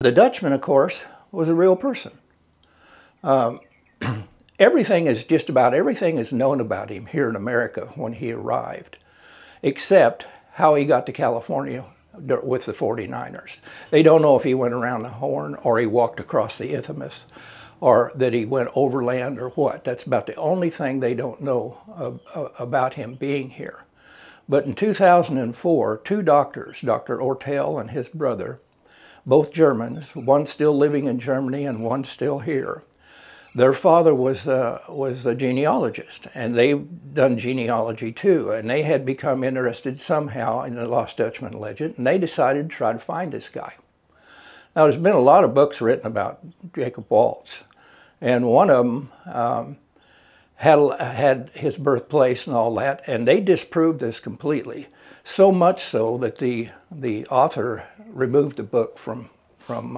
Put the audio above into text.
The Dutchman, of course, was a real person. Um, everything is just about everything is known about him here in America when he arrived, except how he got to California with the 49ers. They don't know if he went around the Horn or he walked across the Isthmus or that he went overland or what. That's about the only thing they don't know about him being here. But in 2004, two doctors, Dr. Ortel and his brother, both Germans, one still living in Germany and one still here, their father was, uh, was a genealogist, and they've done genealogy too, and they had become interested somehow in the Lost Dutchman legend, and they decided to try to find this guy. Now, there's been a lot of books written about Jacob Waltz, and one of them um, had, had his birthplace and all that, and they disproved this completely. So much so that the, the author removed the book from, from